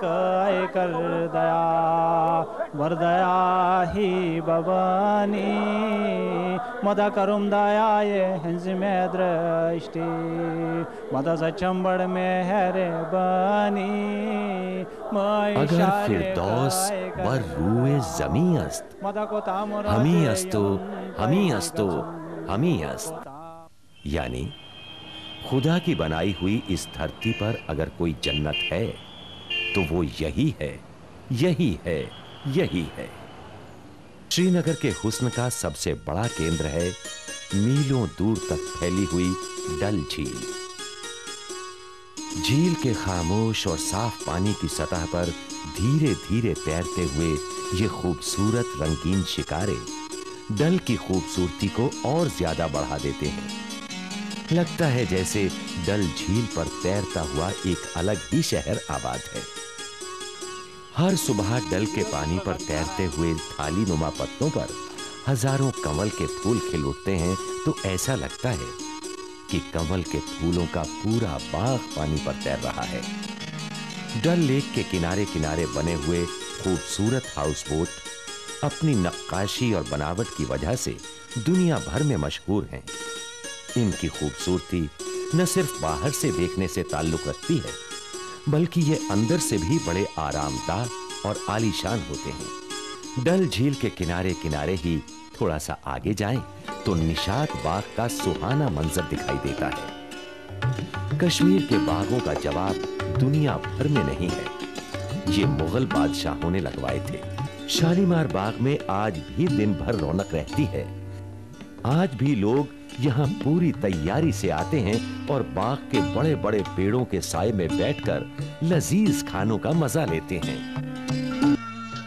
शारिक कर दया वरदया ही भवानी। मद करुम दयाय हंस में दृष्टि मद सचंबड़ में हरे बनी। अगर फिरदौस व रूए जमी अस्त हमी अस्तो हमी अस्तो हमी अस्त। यानी खुदा की बनाई हुई इस धरती पर अगर कोई जन्नत है तो वो यही है यही है यही है। श्रीनगर के हुस्न का सबसे बड़ा केंद्र है मीलों दूर तक फैली हुई डल झील। झील के खामोश और साफ़ पानी की सतह पर धीरे धीरे तैरते हुए ये खूबसूरत रंगीन शिकारे डल की खूबसूरती को और ज़्यादा बढ़ा देते हैं। लगता है जैसे डल झील पर तैरता हुआ एक अलग ही शहर आबाद है। हर सुबह डल के पानी पर तैरते हुए थाली नुमा पत्तों पर हज़ारों कमल के फूल खिल उठते हैं तो ऐसा लगता है कि कमल के फूलों का पूरा बाग पानी पर तैर रहा है। डल लेक के किनारे किनारे बने हुए खूबसूरत हाउस बोट अपनी नक्काशी और बनावट की वजह से दुनिया भर में मशहूर हैं। इनकी खूबसूरती न सिर्फ़ बाहर से देखने से ताल्लुक रखती है बल्कि ये अंदर से भी बड़े आरामदाह और आलीशान होते हैं। डल झील के किनारे किनारे ही थोड़ा सा आगे जाएँ तो निशात बाग का सुहाना मंजर दिखाई देता है। कश्मीर के बागों का जवाब दुनिया भर में नहीं है। ये मुगल बादशाहों ने लगवाए थे। शालीमार बाग में आज भी दिन भर रौनक रहती है। आज भी लोग यहाँ पूरी तैयारी से आते हैं और बाग के बड़े बड़े पेड़ों के साय में बैठकर लजीज खानों का मज़ा लेते हैं।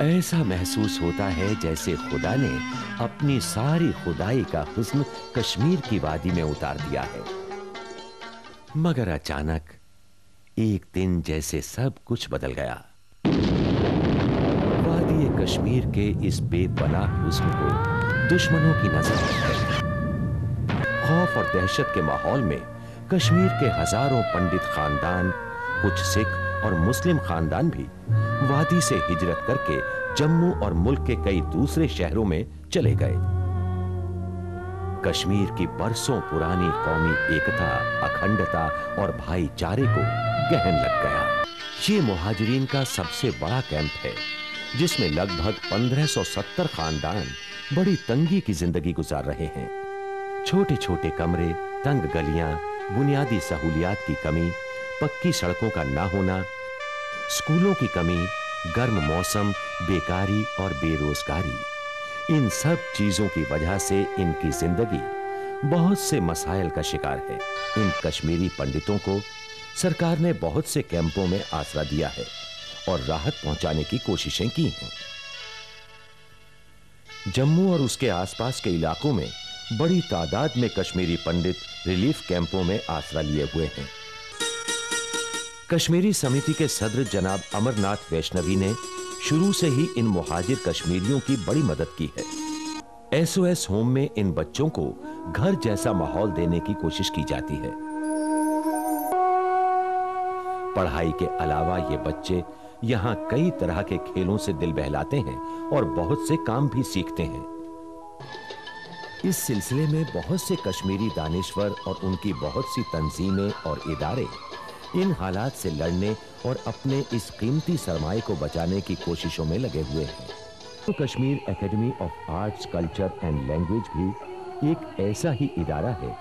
ऐसा महसूस होता है जैसे खुदा ने अपनी सारी खुदाई का हुस्न कश्मीर की वादी में उतार दिया है। मगर अचानक एक दिन जैसे सब कुछ बदल गया। वादी कश्मीर के इस बेपना हुस्न को दुश्मनों की नज़र खौफ और दहशत के माहौल में कश्मीर के हज़ारों पंडित खानदान, कुछ सिख और मुस्लिम खानदान भी वादी से हिजरत करके जम्मू और मुल्क के कई दूसरे शहरों में चले गए। कश्मीर की बरसों पुरानी कौमी एकता, अखंडता और भाईचारे को गहन लग गया। ये मुहाजिरीन का सबसे बड़ा कैंप है, जिसमें लगभग 1570 खानदान बड़ी तंगी की ज़िंदगी गुजार रहे हैं। छोटे छोटे कमरे, तंग गलियाँ, बुनियादी सहूलियात की कमी, पक्की सड़कों का ना होना, स्कूलों की कमी, गर्म मौसम, बेकारी और बेरोजगारी। इन सब चीज़ों की वजह से इनकी ज़िंदगी बहुत से मसाइल का शिकार है। इन कश्मीरी पंडितों को सरकार ने बहुत से कैंपों में आसरा दिया है और राहत पहुँचाने की कोशिशें की हैं। जम्मू और उसके आसपास के इलाकों में बड़ी तादाद में कश्मीरी पंडित रिलीफ कैंपों में आसरा लिए हुए हैं। कश्मीरी समिति के सदर जनाब अमरनाथ वैष्णवी ने शुरू से ही इन मुहाजिर कश्मीरियों की बड़ी मदद की है। एसओएस होम में इन बच्चों को घर जैसा माहौल देने की कोशिश की जाती है। पढ़ाई के अलावा ये बच्चे यहाँ कई तरह के खेलों से दिल बहलाते हैं और बहुत से काम भी सीखते हैं। इस सिलसिले में बहुत से कश्मीरी दानिश्वर और उनकी बहुत सी तंजीमें और इदारे, इन हालात से लड़ने और अपने इस कीमती सरमाए को बचाने की कोशिशों में लगे हुए हैं। तो Kashmir academy of arts, culture and language भी एक ऐसा ही इदारा है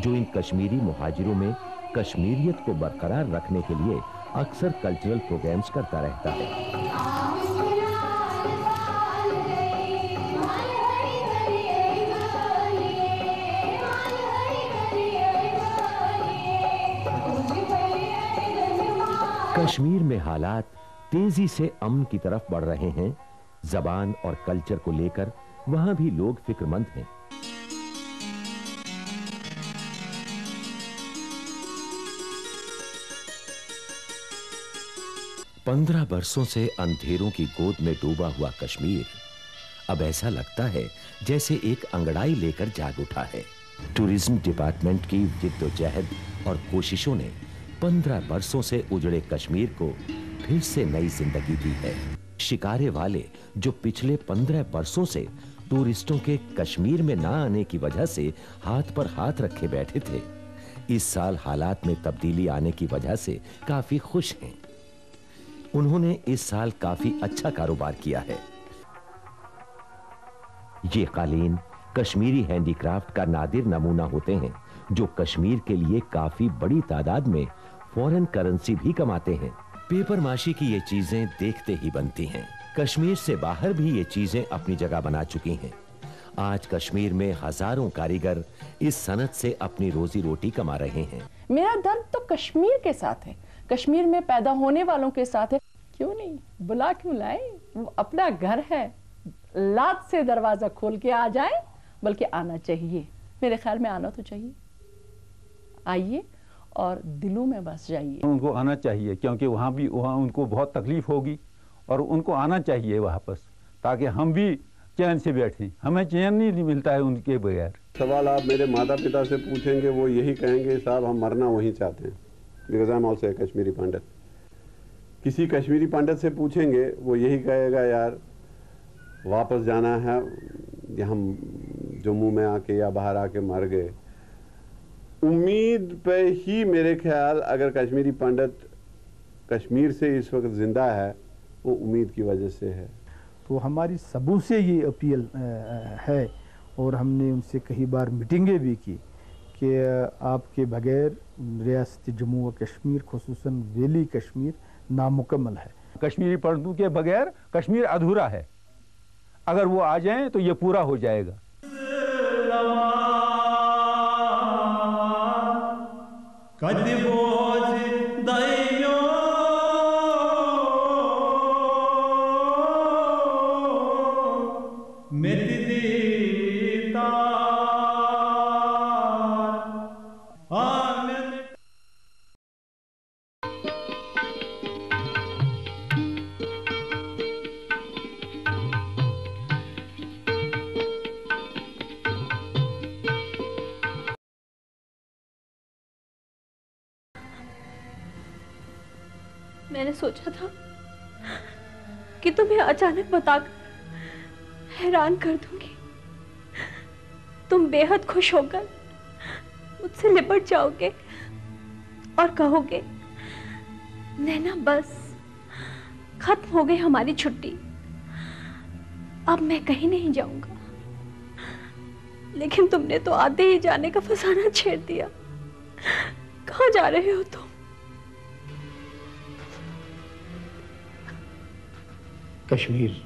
जो इन कश्मीरी मुहाजिरों में कश्मीरियत को बरकरार रखने के लिए अक्सर कल्चरल प्रोग्राम्स करता रहता है। कश्मीर में हालात तेज़ी से अमन की तरफ़ बढ़ रहे हैं। जबान और कल्चर को लेकर वहाँ भी लोग फिक्रमंद हैं। पंद्रह बरसों से अंधेरों की गोद में डूबा हुआ कश्मीर। अब ऐसा लगता है जैसे एक अंगड़ाई लेकर जाग उठा है। टूरिज़्म डिपार्टमेंट की जिद्दोजहद और कोशिशों ने पंद्रह बरसों से उजड़े कश्मीर को फिर से नई ज़िंदगी दी है। शिकारे वाले जो पिछले पंद्रह वर्षों से टूरिस्टों के कश्मीर में ना आने की वजह से हाथ पर हाथ रखे बैठे थे, इस साल हालात में तब्दीली आने की वजह से काफ़ी खुश हैं। उन्होंने इस साल काफ़ी अच्छा कारोबार किया है। ये कालीन कश्मीरी हैंडीक्राफ्ट का नादिर नमूना होते हैं, जो कश्मीर के लिए काफ़ी बड़ी तादाद में फॉरेन करेंसी भी कमाते हैं। पेपर माशी की ये चीज़ें देखते ही बनती हैं। कश्मीर से बाहर भी ये चीज़ें अपनी जगह बना चुकी हैं। आज कश्मीर में हज़ारों कारीगर इस सनत से अपनी रोजी रोटी कमा रहे हैं। मेरा दर्द तो कश्मीर के साथ है। कश्मीर में पैदा होने वालों के साथ है। क्यों नहीं? बुला क्यों लाए? वो अपना घर है। लात से दरवाज़ा खोल के आ जाए, बल्कि आना चाहिए। मेरे ख्याल में आना तो चाहिए। आइए और दिलों में बस जाइए। उनको आना चाहिए क्योंकि वहाँ भी वहाँ उनको बहुत तकलीफ़ होगी और उनको आना चाहिए वापस ताकि हम भी चैन से बैठें। हमें चैन नहीं मिलता है उनके बगैर। सवाल आप मेरे माता पिता से पूछेंगे वो यही कहेंगे साहब हम मरना वहीं चाहते हैं। Because I am also a Kashmiri Pandit किसी कश्मीरी पंडित से पूछेंगे वो यही कहेगा यार वापस जाना है या हम जम्मू में आके या बाहर आके मर गए। उम्मीद पे ही मेरे ख्याल अगर कश्मीरी पंडित कश्मीर से इस वक्त ज़िंदा है वो उम्मीद की वजह से है। तो हमारी सबों से ये अपील है और हमने उनसे कई बार मीटिंगें भी की कि आपके बगैर रियासत जम्मू व कश्मीर खसूस वेली कश्मीर नामुकम्मल है। कश्मीरी पंडितों के बगैर कश्मीर अधूरा है। अगर वो आ जाएँ तो ये पूरा हो जाएगा। Gott. मैंने सोचा था कि तुम्हें अचानक बताकर हैरान कर दूँगी। तुम बेहद खुश होकर मुझसे लिपट जाओगे और कहोगे, नैना, बस, खत्म हो गई हमारी छुट्टी। अब मैं कहीं नहीं जाऊँगा। लेकिन तुमने तो आते ही जाने का फसाना छेड़ दिया। कहाँ जा रहे हो तुम? कश्मीर।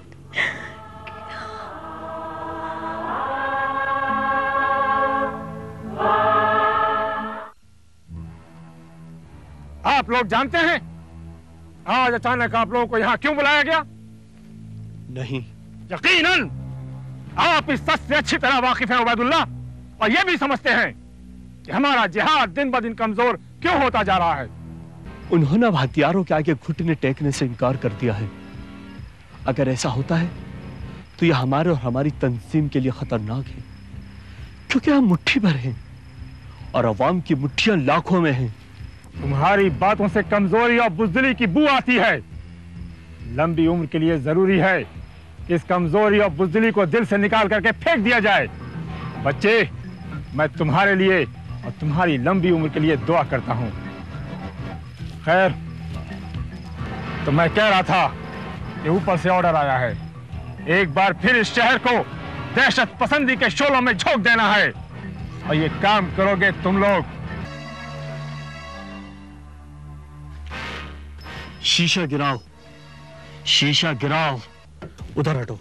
आप लोग जानते हैं? आज अचानक आप लोगों को यहाँ क्यों बुलाया गया? नहीं। यकीनन आप इस सच से अच्छी तरह वाकिफ हैं उबैदुल्ला। और ये भी समझते हैं कि हमारा जिहाद दिन ब दिन कमज़ोर क्यों होता जा रहा है। उन्होंने अब हथियारों के आगे घुटने टेकने से इनकार कर दिया है। अगर ऐसा होता है तो यह हमारे और हमारी तंजीम के लिए खतरनाक है। क्योंकि हम मुट्ठी भर हैं और अवाम की मुट्ठियाँ लाखों में हैं। तुम्हारी बातों से कमज़ोरी और बुजदली की बू आती है। लंबी उम्र के लिए ज़रूरी है कि इस कमज़ोरी और बुजदली को दिल से निकाल करके फेंक दिया जाए। बच्चे, मैं तुम्हारे लिए और तुम्हारी लंबी उम्र के लिए दुआ करता हूँ। खैर तो मैं कह रहा था कि ऊपर से ऑर्डर आया है। एक बार फिर इस शहर को दहशत पसंदी के शोलों में झोंक देना है। और ये काम करोगे तुम लोग। शीशा गिराओ। शीशा गिराओ। उधर हटो।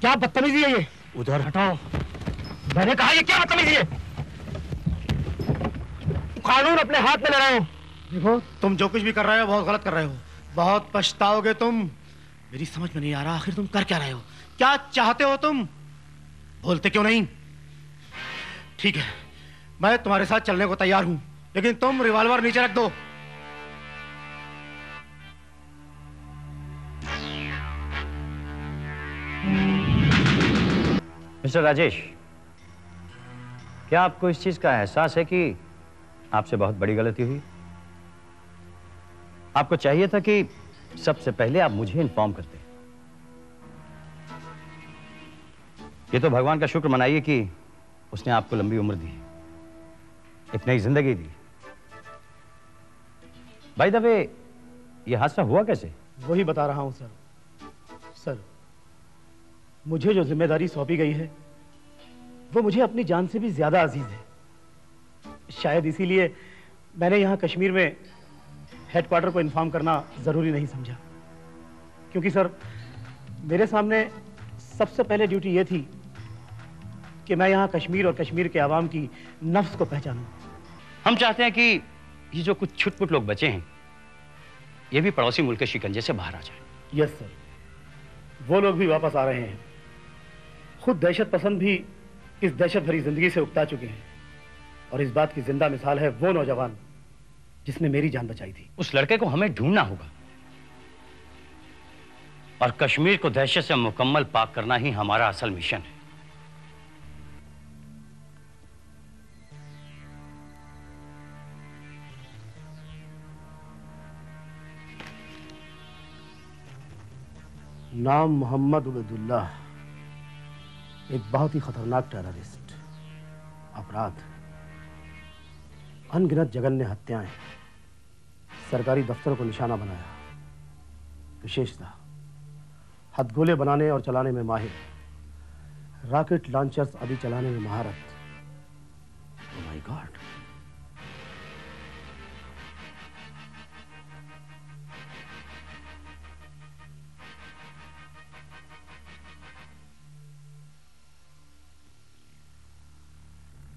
क्या बदतमीजी है ये? उधर हटाओ मैंने कहा ये क्या बदतमीजी है? कानून अपने हाथ में ले रहे हो। देखो तुम जो कुछ भी कर रहे हो बहुत गलत कर रहे हो। बहुत पछताओगे तुम। मेरी समझ में नहीं आ रहा, आखिर तुम कर क्या रहे हो? क्या चाहते हो तुम? बोलते क्यों नहीं? ठीक है, मैं तुम्हारे साथ चलने को तैयार हूँ, लेकिन तुम रिवॉल्वर नीचे रख दो। मिस्टर राजेश, क्या आपको इस चीज़ का एहसास है कि आपसे बहुत बड़ी गलती हुई? आपको चाहिए था कि सबसे पहले आप मुझे इन्फॉर्म करते ये तो भगवान का शुक्र मनाइए कि उसने आपको लंबी उम्र दी नई ज़िंदगी दी। भाई दबे ये हादसा हुआ कैसे? वही बता रहा हूँ, सर। सर, मुझे जो ज़िम्मेदारी सौंपी गई है, वो मुझे अपनी जान से भी ज़्यादा अज़ीज़ है। शायद इसीलिए मैंने यहाँ कश्मीर में हेडक्वार्टर को इन्फॉर्म करना ज़रूरी नहीं समझा। क्योंकि सर मेरे सामने सबसे पहले ड्यूटी ये थी कि मैं यहाँ कश्मीर और कश्मीर के आवाम की नफ्स को पहचानूं। हम चाहते हैं कि ये जो कुछ छुटपुट लोग बचे हैं ये भी पड़ोसी मुल्क के शिकंजे से बाहर आ जाए। यस सर वो लोग भी वापस आ रहे हैं। खुद दहशत पसंद भी इस दहशत भरी ज़िंदगी से उगता चुके हैं। और इस बात की ज़िंदा मिसाल है वो नौजवान। जिसने मेरी जान बचाई थी। उस लड़के को हमें ढूंढना होगा। और कश्मीर को दहशत से मुकम्मल पाक करना ही हमारा असल मिशन है। नाम मोहम्मद उबैदुल्लाह एक बहुत ही खतरनाक टेररिस्ट अपराध अनगिनत जघन्य हत्याएँ। सरकारी दफ्तरों को निशाना बनाया। विशेषता हथगोले बनाने और चलाने में माहिर रॉकेट लॉन्चर्स आदि चलाने में महारत। माय oh गॉड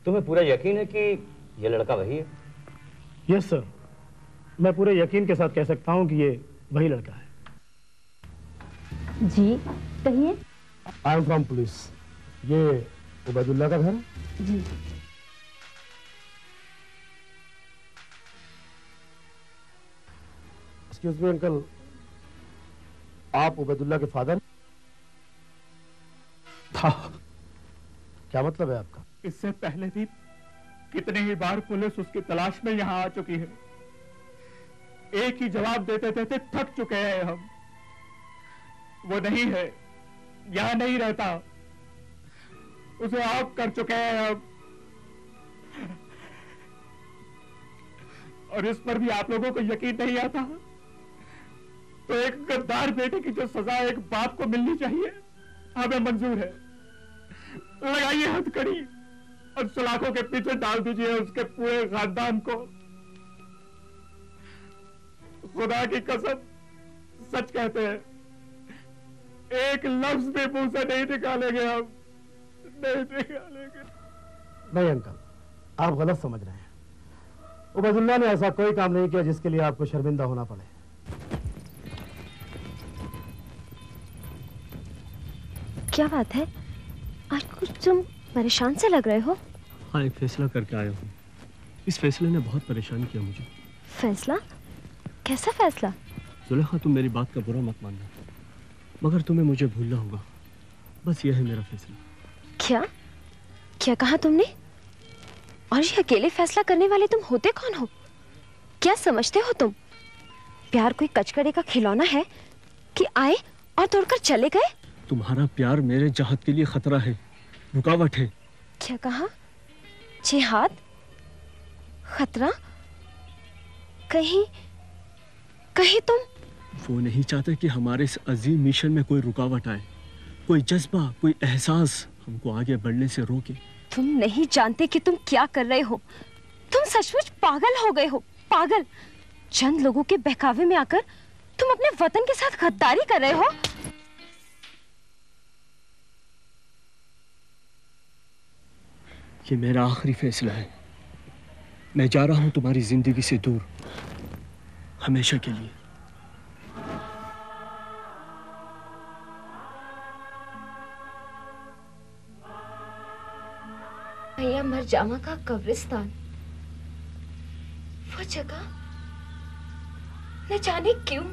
तुम्हें पूरा यकीन है कि यह लड़का वही है? यस yes, सर मैं पूरे यकीन के साथ कह सकता हूँ कि ये वही लड़का है। जी कहिए। आई एम फ्रॉम पुलिस ये उबैदुल्ला का घर है? जी। एक्सक्यूज मी अंकल आप उबैदुल्ला के फादर? था। क्या मतलब है आपका? इससे पहले भी कितने ही बार पुलिस उसकी तलाश में यहाँ आ चुकी है। एक ही जवाब देते देते थक चुके हैं हम। वो नहीं है, यहाँ नहीं रहता। उसे ऑफ़ कर चुके हैं हम और इस पर भी आप लोगों को यकीन नहीं आता। तो एक गद्दार बेटे की जो सजा, एक बाप को मिलनी चाहिए, हमें मंजूर है। लगाइए हथकड़ी और सलाखों के पीछे डाल दीजिए उसके पूरे खानदान को। खुदा की कसम सच कहते हैं एक लफ्ज भी मुँह से नहीं निकालेंगे हम। नहीं निकालेंगे। नहीं अंकल आप गलत समझ रहे हैं। उबैदुल्ला ने ऐसा कोई काम नहीं किया जिसके लिए आपको शर्मिंदा होना पड़े। क्या बात है? आज कुछ तुम परेशान से लग रहे हो? हाँ एक फैसला करके आया हूँ। इस फैसले ने बहुत परेशान किया मुझे। फैसला? कैसा फैसला? जुलेखा तुम मेरी बात का बुरा मत मानना। मगर तुम्हें मुझे भूलना होगा। बस यह है मेरा फैसला। क्या? क्या कहा तुमने? और ये अकेले फैसला करने वाले तुम होते कौन हो? क्या समझते हो तुम? प्यार कोई कचकड़े का खिलौना है कि आए और तोड़कर चले गए? तुम्हारा प्यार मेरे चाहत के लिए खतरा है रुकावट है। क्या कहा? जिहाद? खतरा? कहीं कहीं तुम? वो नहीं चाहते कि हमारे इस अजीम मिशन में कोई रुकावट आए। कोई जज्बा कोई एहसास हमको आगे बढ़ने से रोके। तुम नहीं जानते कि तुम क्या कर रहे हो। तुम सचमुच पागल हो गए हो पागल। चंद लोगों के बहकावे में आकर तुम अपने वतन के साथ गद्दारी कर रहे हो। ये मेरा आखिरी फैसला है। मैं जा रहा हूँ तुम्हारी ज़िंदगी से दूर। हमेशा के लिए। भैया मरजामा का कब्रिस्तान। वो जगह न जाने क्यों?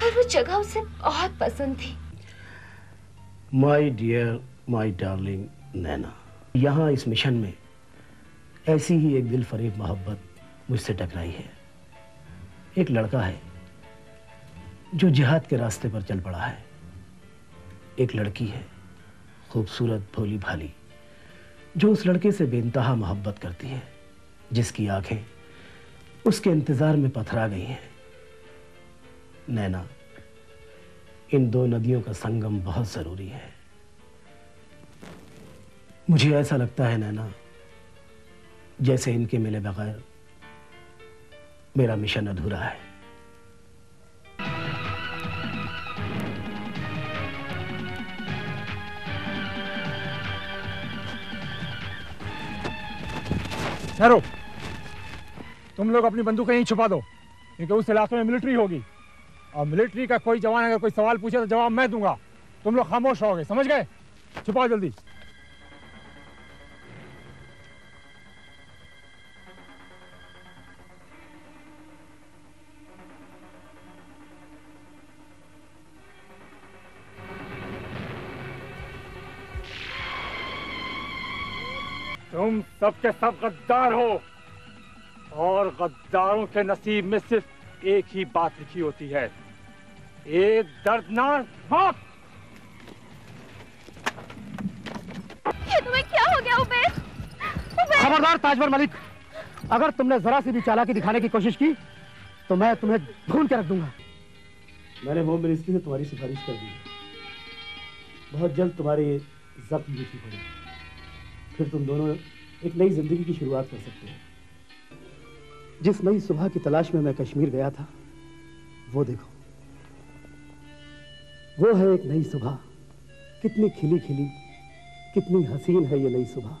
पर वो जगह उसे बहुत पसंद थी। My dear my darling Naina यहाँ इस मिशन में ऐसी ही एक दिल फरीब मोहब्बत मुझसे टकराई है। एक लड़का है, जो जिहाद के रास्ते पर चल पड़ा है। एक लड़की है, खूबसूरत, भोली भाली, जो उस लड़के से बेनतहा मोहब्बत करती है, जिसकी आँखें उसके इंतज़ार में पथरा गई हैं। नैना, इन दो नदियों का संगम बहुत ज़रूरी है। मुझे ऐसा लगता है, नैना, जैसे इनके मिले बगैर मेरा मिशन अधूरा है। ठहरो। तुम लोग अपनी बंदूकें यहीं छुपा दो, क्योंकि उस इलाके में मिलिट्री होगी। और मिलिट्री का कोई जवान अगर कोई सवाल पूछे तो जवाब मैं दूँगा। तुम लोग खामोश रहोगे, समझ गए? छुपाओ जल्दी। तुम सबके सब गद्दार हो। और गद्दारों के नसीब में सिर्फ़ एक ही बात लिखी होती है। एक दर्दनाक मौत। ये तुम्हें क्या हो गया उबैद खबरदार ताजवर मलिक अगर तुमने जरा सी भी चालाकी दिखाने की कोशिश की तो मैं तुम्हें ढूंढ के रख दूँगा। मैंने होम मिनिस्ट्री से तुम्हारी सिफारिश कर दी बहुत जल्द तुम्हारे जख्म भी ठीक हो फिर तुम दोनों एक नई ज़िंदगी की शुरुआत कर सकते हैं। जिस नई सुबह की तलाश में मैं कश्मीर गया था, वो देखो। वो है एक नई सुबह। कितनी खिली खिली कितनी हसीन है ये नई सुबह।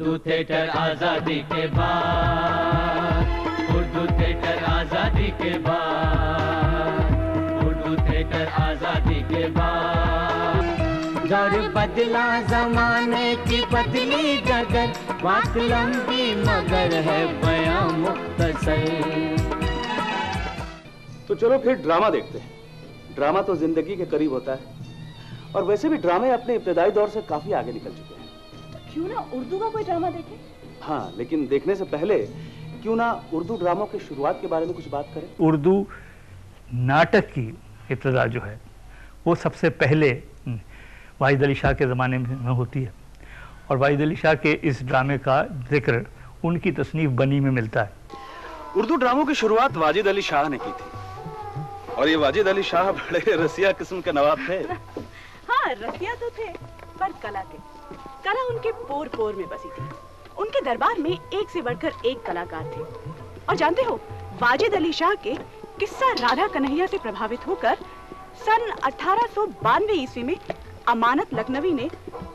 उर्दू थिएटर आज़ादी के बाद उर्दू थिएटर आज़ादी के बाद उर्दू थिएटर आज़ादी के बाद। दर बदला जमाने की बदली डगर बात लंबी मगर है बयां मुख्तसर। तो चलो फिर ड्रामा देखते हैं। ड्रामा तो ज़िंदगी के करीब होता है। और वैसे भी ड्रामे अपने इब्तदाई दौर से काफ़ी आगे निकल चुके हैं। क्यों ना उर्दू का कोई ड्रामा देखें? हाँ लेकिन देखने से पहले क्यों ना उर्दू ड्रामों की शुरुआत के बारे में कुछ बात करें। उर्दू नाटक की इब्तदा जो है वो सबसे पहले वाहिद अली शाह के ज़माने में होती है। और वाहिद अली शाह के इस ड्रामे का ज़िक्र उनकी तसनीफ बनी में मिलता है। उर्दू ड्रामों की शुरुआत वाजिद अली शाह ने की थी। और ये वाजिद अली शाह बड़े रसिया किस्म के नवाब थे। हाँ रसिया तो थे पर कला थे कला उनके पोर पोर में बसी थी। उनके दरबार में एक से बढ़कर एक कलाकार थे। और जानते हो वाजिद अली शाह के किस्सा राधा कन्हैया से प्रभावित होकर सन अठारह ईस्वी में अमानत लखनवी ने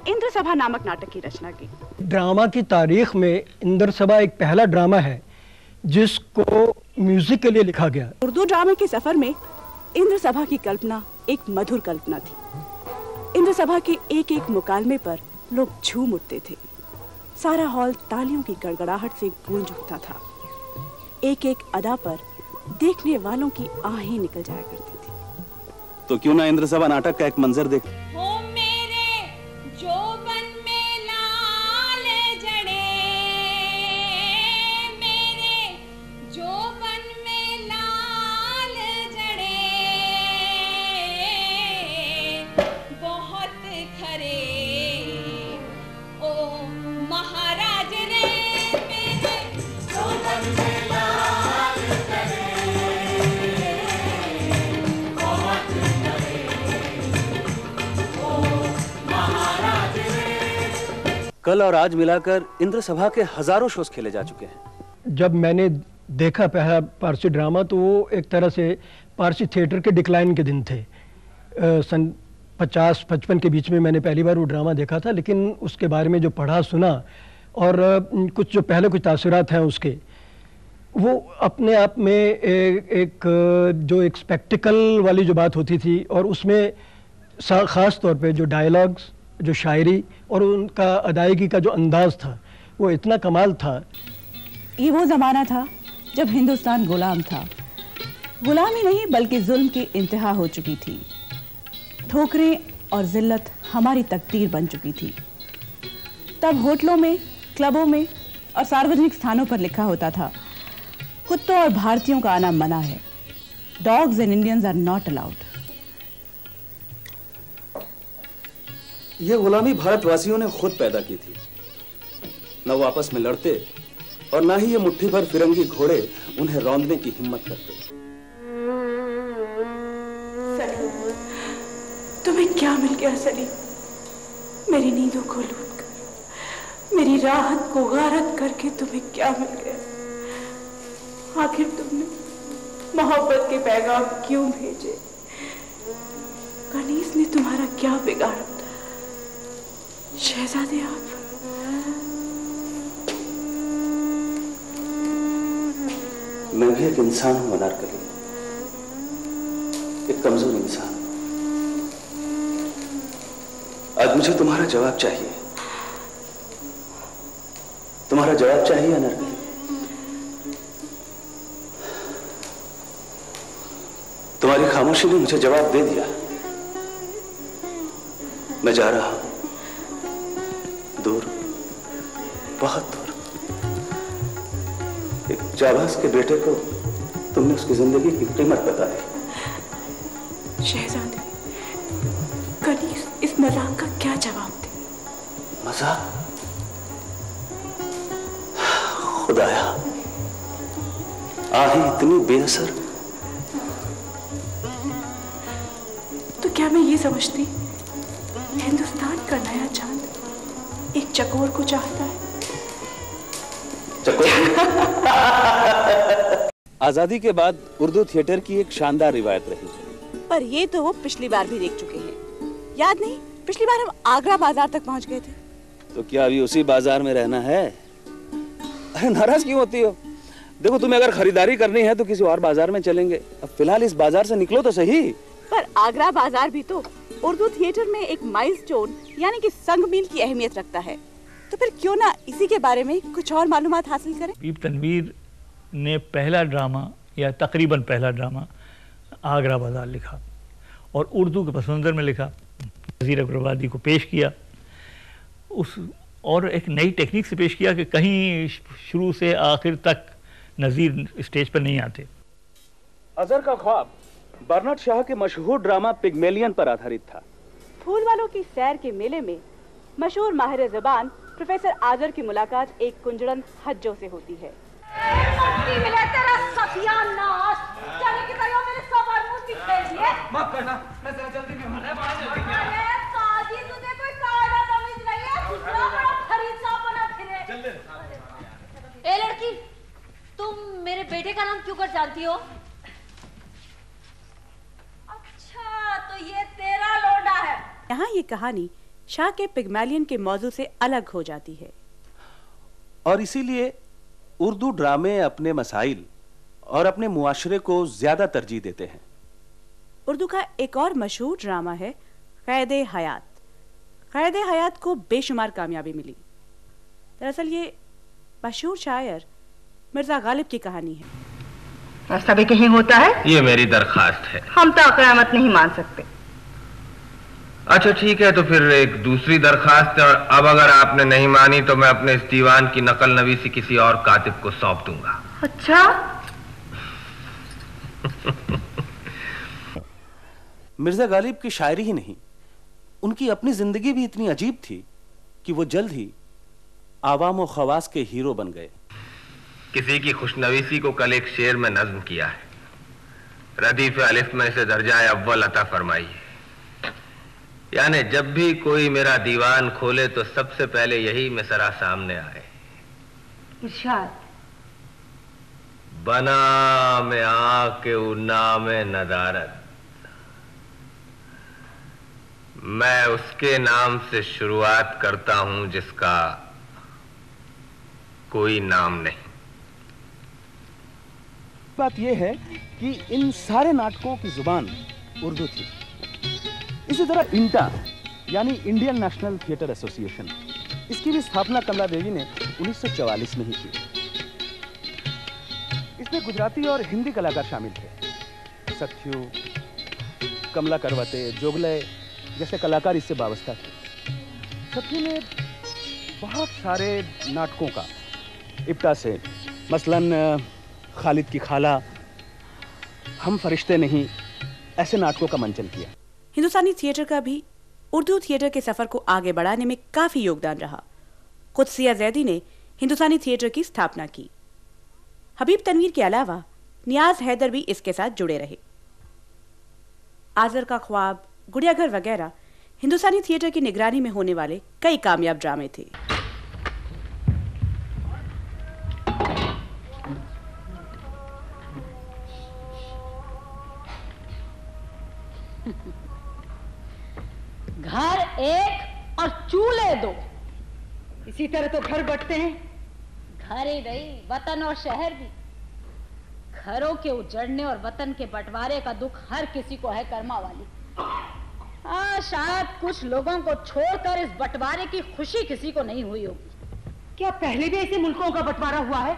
इंद्र सभा नामक नाटक की रचना की। ड्रामा की तारीख में इंद्र सभा एक पहला ड्रामा है जिसको म्यूज़िक के लिए लिखा गया। उर्दू ड्रामे के सफ़र में इंद्र सभा की कल्पना एक मधुर कल्पना थी। इंद्र सभा के एक एक मुकालमे पर लोग झूम उठते थे। सारा हॉल तालियों की गड़गड़ाहट से गूंज उठता था। एक एक अदा पर देखने वालों की आहें निकल जाया करती थी। तो क्यों ना इंद्र सभा नाटक का एक मंजर देख कल और आज मिलाकर इंद्र सभा के हज़ारों शोज़ खेले जा चुके हैं। जब मैंने देखा पहला पारसी ड्रामा तो वो एक तरह से पारसी थिएटर के डिक्लाइन के दिन थे। सन पचास पचपन के बीच में मैंने पहली बार वो ड्रामा देखा था लेकिन उसके बारे में जो पढ़ा सुना और कुछ जो पहले कुछ तासुरात हैं उसके वो अपने आप में ए, एक जो एक स्पेक्टिकल वाली जो बात होती थी और उसमें खास तौर पे जो डायलॉग्स जो शायरी और उनका अदायगी का जो अंदाज था, वो इतना कमाल था। ये वो जमाना था जब हिंदुस्तान गुलाम था। गुलामी नहीं, बल्कि जुल्म की इंतहा हो चुकी थी। ठोकरें और जिल्लत हमारी तकदीर बन चुकी थी। तब होटलों में, क्लबों में और सार्वजनिक स्थानों पर लिखा होता था, कुत्तों और भारतीयों का आना मना है। Dogs and Indians are not allowed यह गुलामी भारतवासियों ने खुद पैदा की थी। न वो आपस में लड़ते और ना ही ये मुट्ठी भर फिरंगी घोड़े उन्हें रौंदने की हिम्मत करते। तुम्हें क्या मिल गया सलीम? मेरी नींदों को लूट कर, मेरी राहत को गारत करके तुम्हें क्या मिल गया? आखिर तुमने मोहब्बत के पैगाम क्यों भेजे? कनीस ने तुम्हारा क्या बिगाड़ा? शहजादे आप। मैं भी एक इंसान हूँ, अनारकली। एक कमज़ोर इंसान। आज मुझे तुम्हारा जवाब चाहिए। तुम्हारा जवाब चाहिए, अनारकली। तुम्हारी खामोशी ने मुझे जवाब दे दिया। मैं जा रहा हूँ। दूर बहुत दूर। एक जाबाज के बेटे को तुमने उसकी ज़िंदगी की कीमत बता दी। शहजादे कनीस इस मज़ाक का क्या जवाब दे? मज़ाक? खुदाया आही इतनी बेअसर। तो क्या मैं ये समझती? चकोर को चाहता है। आज़ादी के बाद उर्दू थिएटर की एक शानदार रिवायत रही। पर ये तो वो पिछली बार भी देख चुके हैं। याद नहीं पिछली बार हम आगरा बाज़ार तक पहुँच गए थे। तो क्या अभी उसी बाज़ार में रहना है? अरे नाराज़ क्यों होती हो? देखो तुम्हें अगर खरीदारी करनी है तो किसी और बाज़ार में चलेंगे। अब फ़िलहाल इस बाज़ार से निकलो तो सही। पर आगरा बाज़ार भी तो उर्दू थिएटर में एक माइलस्टोन यानी कि संग मील की अहमियत रखता है। तो फिर क्यों ना इसी के बारे में कुछ और मालूमात हासिल करें? बीब तनवीर ने पहला ड्रामा या तकरीबन पहला ड्रामा आगरा बाज़ार लिखा और उर्दू के पसमंजर में लिखा। नज़ीर अग्रवादी को पेश किया। उस और एक नई टेक्निक से पेश किया कि कहीं शुरू से आखिर तक नज़ीर स्टेज पर नहीं आते। अजहर का ख्वाब। बर्नाड शाह के मशहूर ड्रामा पिग्मेलियन पर आधारित था। फूल वालों की सैर के मेले में मशहूर माहिर जबान प्रोफेसर आजर की मुलाकात एक कुंजड़न हज्जों से होती है। माफ़ करना मैं जरा जल्दी में हूँ। ए लड़की तुम मेरे बेटे का नाम क्यों कर जानती हो अच्छा तो ये तेरा लोडा है यहाँ ये कहानी शाह के पिग्मेलियन के मौजू से अलग हो जाती है। और इसीलिए उर्दू ड्रामे अपने मसाइल और अपने मुआशरे को ज़्यादा तरजीह देते हैं। उर्दू का एक और मशहूर ड्रामा है कैद हयात। कैद हयात को बेशुमार कामयाबी मिली। दरअसल ये मशहूर शायर मिर्ज़ा गालिब की कहानी है। ऐसा भी कहीं होता है? ये मेरी दरखास्त है। हम तो कयामत नहीं मान सकते। अच्छा ठीक है तो फिर एक दूसरी दरखास्त है और अब अगर आपने नहीं मानी तो मैं अपने इस दीवान की नकल नवीसी किसी और कातिब को सौंप दूँगा। अच्छा? मिर्ज़ा गालिब की शायरी ही नहीं। उनकी अपनी ज़िंदगी भी इतनी अजीब थी कि वो जल्द ही आवाम और खवास के हीरो बन गए। किसी की खुशनवीसी को कल एक शेर में नज्म किया है। रदीफ अलिफ में से दर्जा अव्वल अता फरमाई है यानी जब भी कोई मेरा दीवान खोले तो सबसे पहले यही मिसरा सामने आए। इरशाद। बना में आके उन्ना में नदारत। मैं उसके नाम से शुरुआत करता हूँ जिसका कोई नाम नहीं। बात यह है कि इन सारे नाटकों की ज़ुबान उर्दू थी। इसी तरह इंटा, यानी इंडियन नेशनल थिएटर एसोसिएशन, इसकी भी स्थापना कमला देवी ने 1944 में ही की। इसमें गुजराती और हिंदी कलाकार शामिल थे। सत्यु कमला करवते, जोगलय, जैसे कलाकार इससे वाबस्ता थे। सत्यु ने बहुत सारे नाटकों का, इप्टा से, मसलन खालिद की खाला, हम फरिश्ते नहीं, ऐसे नाटकों का मंचन किया। हिंदुस्तानी थिएटर का भी उर्दू थिएटर के सफ़र को आगे बढ़ाने में काफ़ी योगदान रहा। कुदसिया जैदी ने हिंदुस्तानी थिएटर की स्थापना की। हबीब तनवीर के अलावा नियाज हैदर भी इसके साथ जुड़े रहे। आजर का ख्वाब, गुड़ियाघर वगैरह हिंदुस्तानी थिएटर की निगरानी में होने वाले कई कामयाब ड्रामे थे। घर एक और चूल्हे दो। इसी तरह तो घर बटते हैं। घर ही नहीं वतन और शहर भी। घरों के उजड़ने और वतन के बंटवारे का दुख हर किसी को है कर्मा वाली। हाँ शायद कुछ लोगों को छोड़कर इस बंटवारे की खुशी किसी को नहीं हुई होगी। क्या पहले भी ऐसे मुल्कों का बंटवारा हुआ है?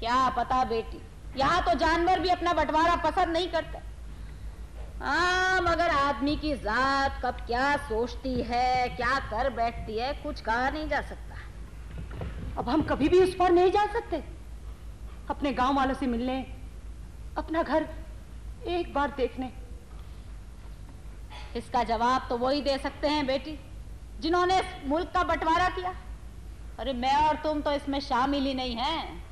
क्या पता बेटी यहाँ तो जानवर भी अपना बंटवारा पसंद नहीं करते। हाँ मगर आदमी की जात कब क्या सोचती है, क्या कर बैठती है, कुछ कहा नहीं जा सकता। अब हम कभी भी उस पर नहीं जा सकते। अपने गाँव वालों से मिलने, अपना घर एक बार देखने। इसका जवाब तो वही दे सकते हैं, बेटी, जिन्होंने इस मुल्क का बंटवारा किया। अरे मैं और तुम तो इसमें शामिल ही नहीं हैं।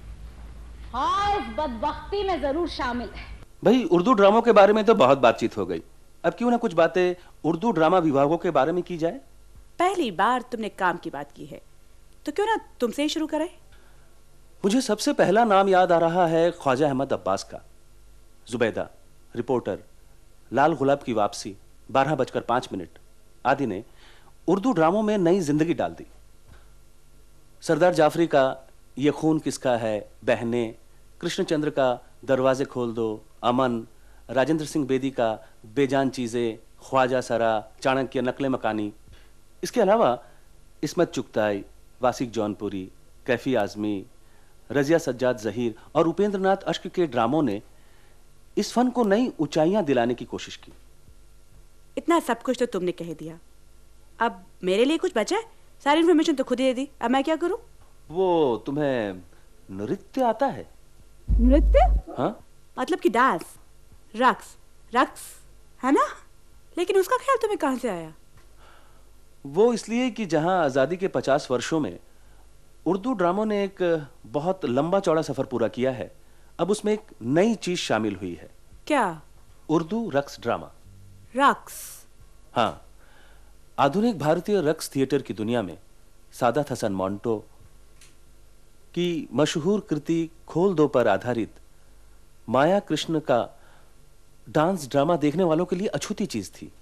हाँ इस बदबख्ती में ज़रूर शामिल है। भाई उर्दू ड्रामों के बारे में तो बहुत बातचीत हो गई। अब क्यों ना कुछ बातें उर्दू ड्रामा विभागों के बारे में की जाए? पहली बार तुमने काम की बात की है। तो क्यों ना तुमसे ही शुरू करें? मुझे सबसे पहला नाम याद आ रहा है ख्वाजा अहमद अब्बास का। जुबैदा रिपोर्टर लाल गुलाब की वापसी बारह बजकर पाँच मिनट। आदि ने उर्दू ड्रामों में नई ज़िंदगी डाल दी। सरदार जाफरी का ये खून किसका है? बहने कृष्णचंद्र का दरवाजे खोल दो अमन राजेंद्र सिंह बेदी का बेजान चीज़ें ख्वाजा सरा चाणक्य नकले मकानी। इसके अलावा इसमत चुगताई वासिक जौनपुरी कैफी आजमी रजिया सज्जाद जहीर और उपेंद्र नाथ अश्क के ड्रामों ने इस फन को नई ऊंचाइयाँ दिलाने की कोशिश की। इतना सब कुछ तो तुमने कह दिया। अब मेरे लिए कुछ बचा है? सारी इन्फॉर्मेशन तो खुद ही दे दी। अब मैं क्या करूँ? वो तुम्हें नृत्य आता है? नृत्य? हाँ। मतलब कि डांस रक्स रक्स है ना? लेकिन उसका ख्याल तुम्हें कहाँ से आया? वो इसलिए कि जहाँ आज़ादी के पचास वर्षों में उर्दू ड्रामों ने एक बहुत लंबा चौड़ा सफ़र पूरा किया है अब उसमें एक नई चीज़ शामिल हुई है। क्या? उर्दू रक्स ड्रामा। रक्स? हाँ आधुनिक भारतीय रक्स थिएटर की दुनिया में सादत हसन मॉन्टो की मशहूर कृति खोल दो पर आधारित माया कृष्ण का डांस ड्रामा देखने वालों के लिए अछूती चीज़ थी।